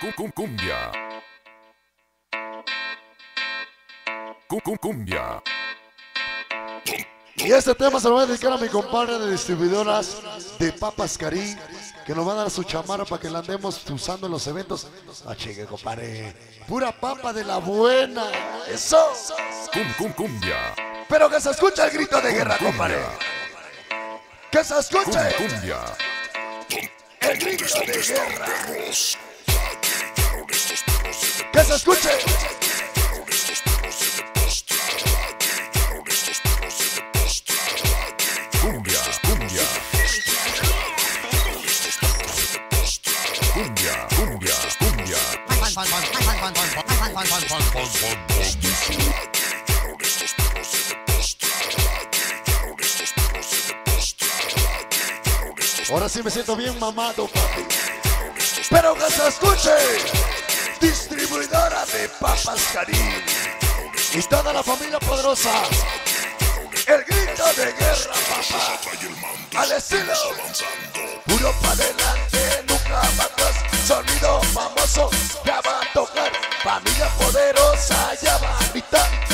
Cum cumbia. Cum cumbia. Y este tema se lo voy a dedicar a mi compadre de distribuidoras de Papas Carín, que nos va a dar su chamarra para que la andemos usando en los eventos. Ah, chingue, compadre. Pura papa de la buena. Eso. Cum cum cumbia. Pero que se escuche el grito de guerra, compadre. Que se escuche cumbia. el grito de guerra. Se escuche. Ahora sí me siento bien mamado. Pero que se escuche. Distribuidora de Papas Carín. Y toda la familia poderosa. El grito de guerra, papá. Al estilo. Puro para adelante, nunca atrás. Sonido famoso, ya va a tocar. Familia poderosa, ya va a gritar.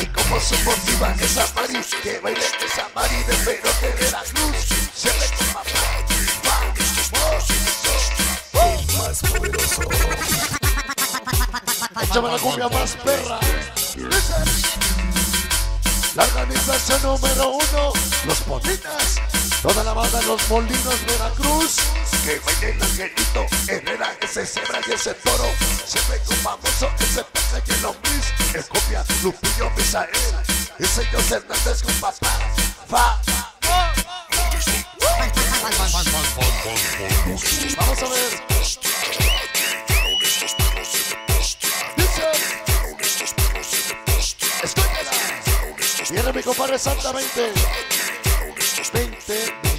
Y como su motiva esa Mari, que baile esa Mari de Perote de la Cruz. Se le. Échame la cumbia más perra. La organización número uno, los Polinas. Toda la banda los Molinos Veracruz. Que baile el angelito, Herrera, ese cebra y ese toro. Siempre con famoso, ese pasa y el lombriz. El copia, Lupillo Misael. Ese José Hernández con papá. Fa. Vamos a ver. Viene mi compadre Santa 20. 20, 20,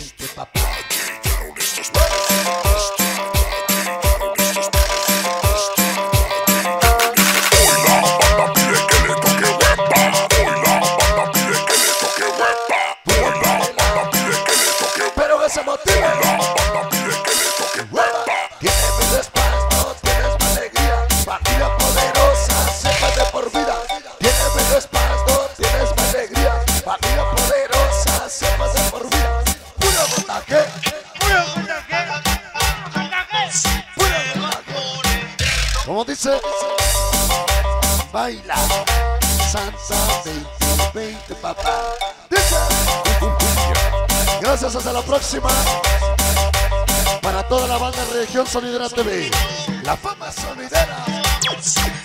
dice, baila, Santa 2020, papá. Dice. Gracias, hasta la próxima. Para toda la banda Región Sonidera TV. La fama sonidera.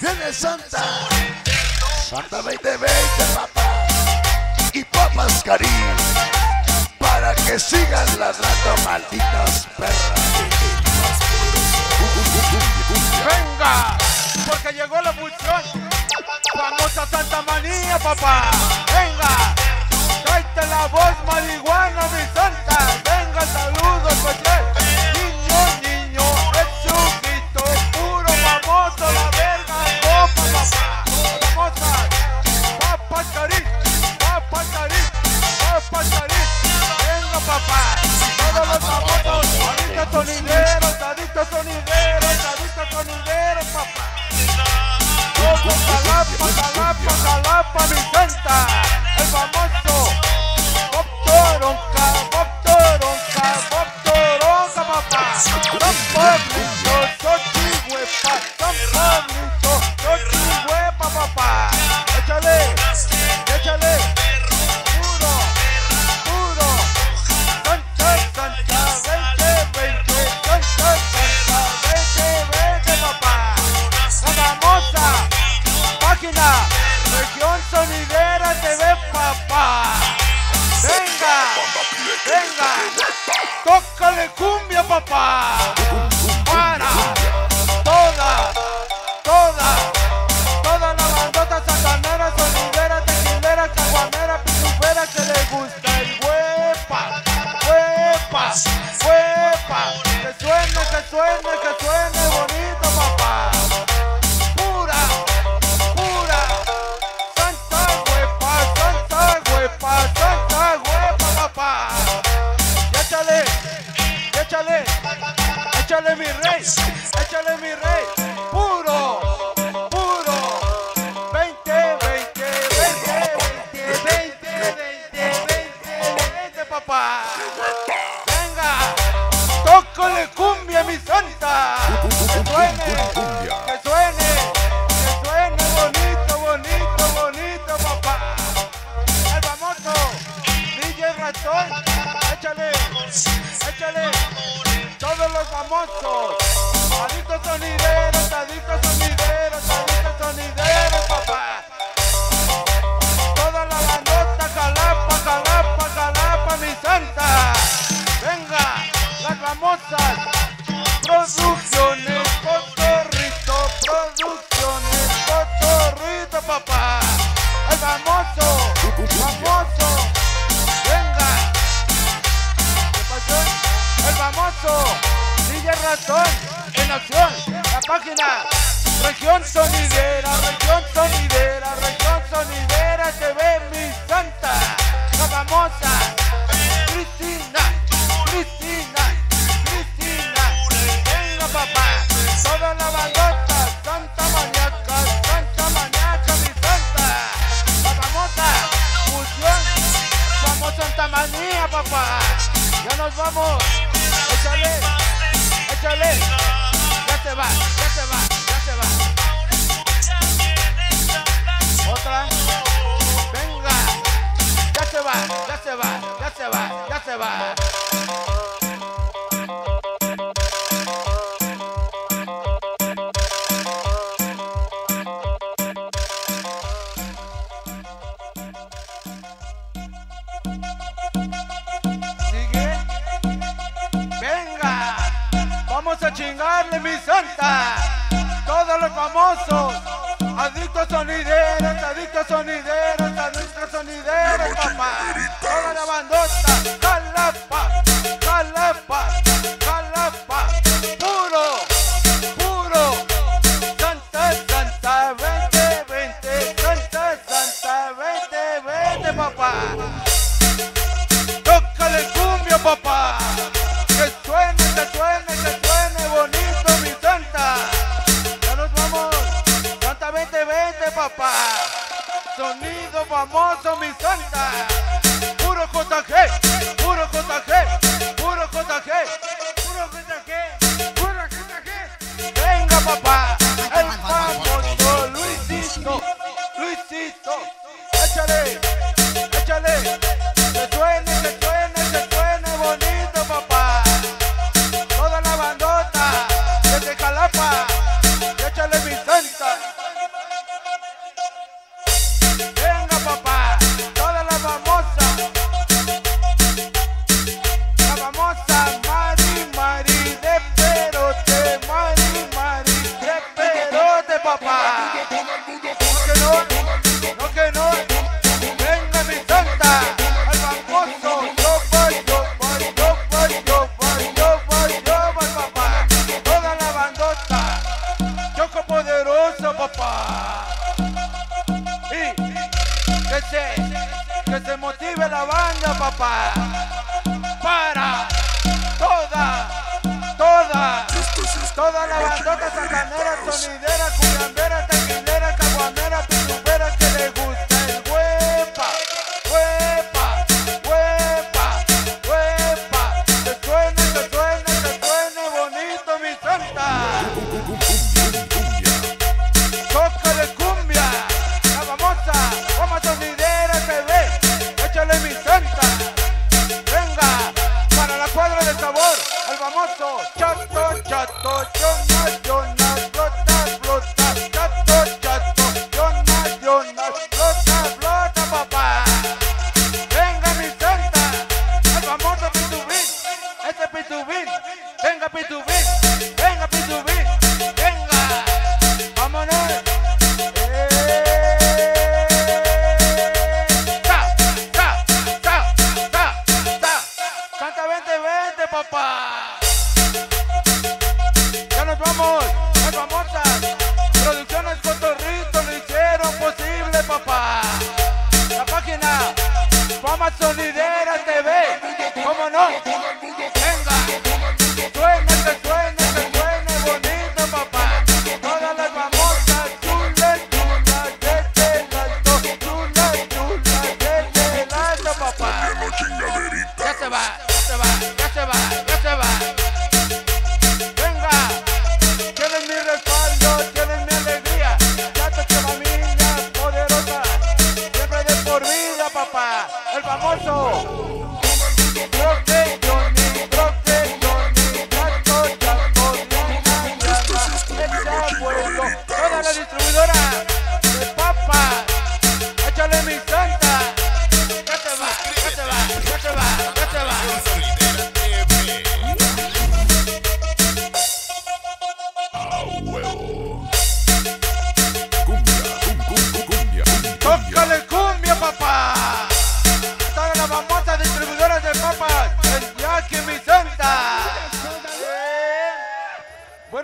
Viene Santa. Santa 2020, papá. Y papas Karim. Para que sigan ladrando malditas perras. Venga, porque llegó la función. Famosa Santa Manía, papá. Venga, Todo calapa, calapa, calapa, mi santa. El famoso tócale cumbia, papá. santa. Que suene, que suene, que suene bonito, bonito, bonito, papá. El famoso DJ Ratón, échale, échale. Todos los famosos. corazón en acción, la página Región Sonidera, Región Sonidera, Región Sonidera, te ve mi santa, la famosa Cristina, Cristina, Cristina, venga papá, toda la bandota, santa mañaca, santa mañaca, mi santa, la famosa fusión, famosa Santa Manía, papá, ya nos vamos, échale. Ya se va, ya se va, ya se va. Otra. Venga. Ya se va, ya se va, ya se va, ya se va. chingarle mi santa. Todos los famosos, adictos sonideros, adictos sonideros, adictos sonideros, papá. Toda la bandota, calapa. Toda la bandota satanera, sonidera, curandera, terminera. Venga, Pitufín. Venga, Pitufín. Venga. Vámonos. Eh. Ta, ta, ta, ta, ta. Santa, vente, vente, papá. Ya nos vamos. Nos vamos a Producciones Cotorrito. Lo hicieron posible, papá. La página Fama Sonidera TV. ¿Cómo no?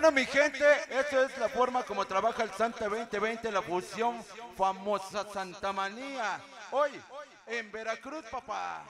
Bueno, mi gente, esa es la forma como trabaja el Santa 2020, la fusión famosa Santa Manía. Hoy, en Veracruz, papá.